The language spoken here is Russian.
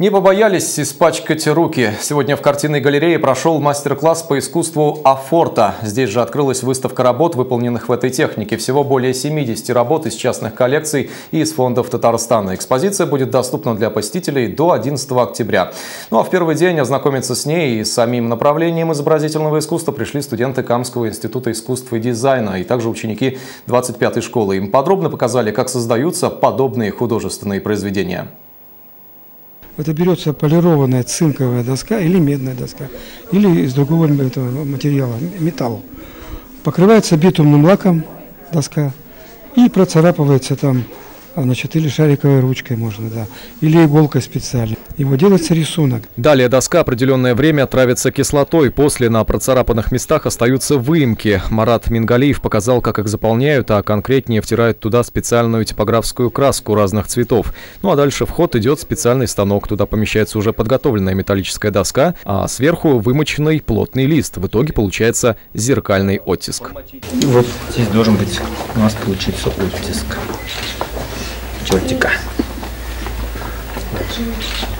Не побоялись испачкать руки. Сегодня в картинной галерее прошел мастер-класс по искусству афорта. Здесь же открылась выставка работ, выполненных в этой технике. Всего более 70 работ из частных коллекций и из фондов Татарстана. Экспозиция будет доступна для посетителей до 11 октября. Ну а в первый день ознакомиться с ней и с самим направлением изобразительного искусства пришли студенты Камского института искусства и дизайна и также ученики 25-й школы. Им подробно показали, как создаются подобные художественные произведения. Это берется полированная цинковая доска или медная доска, или из другого этого материала, металл. Покрывается битумным лаком доска и процарапывается там значит, или шариковой ручкой можно, да, или иголкой специальной. Его делается рисунок. Далее доска определенное время травится кислотой, после на процарапанных местах остаются выемки. Марат Мингалиев показал, как их заполняют, а конкретнее втирают туда специальную типографскую краску разных цветов. Ну а дальше в ход идет специальный станок, туда помещается уже подготовленная металлическая доска, а сверху вымоченный плотный лист. В итоге получается зеркальный оттиск. И вот здесь должен быть у нас получиться оттиск чертика. Вот.